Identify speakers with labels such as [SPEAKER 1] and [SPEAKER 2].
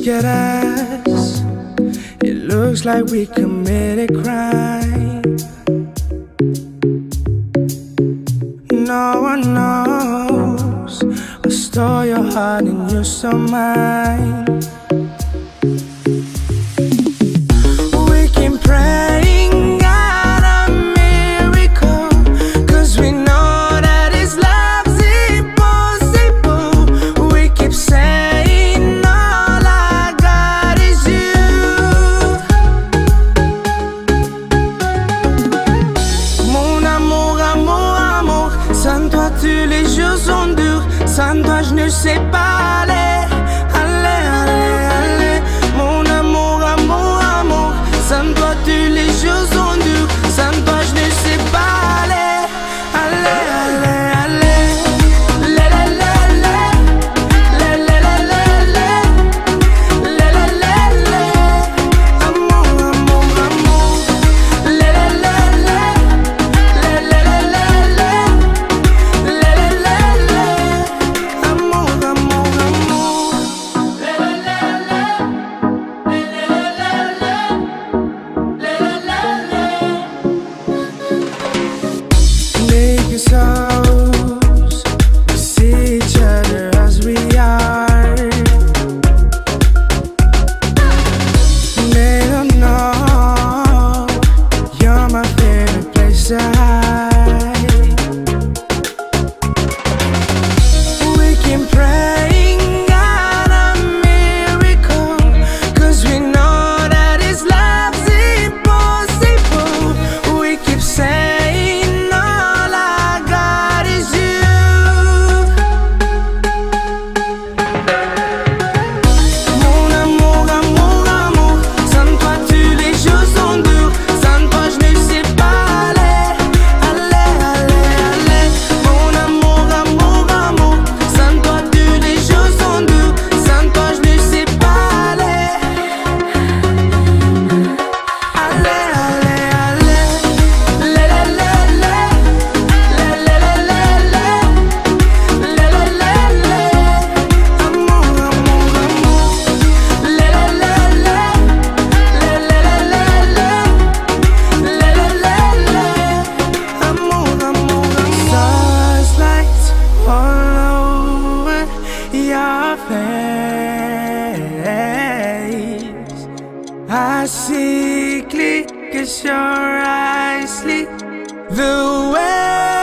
[SPEAKER 1] look at us, it looks like we committed crime. No one knows, I stole your heart and you're so mine. Je ne sais pas aller. inside I see click, cause your eyes sleep the way.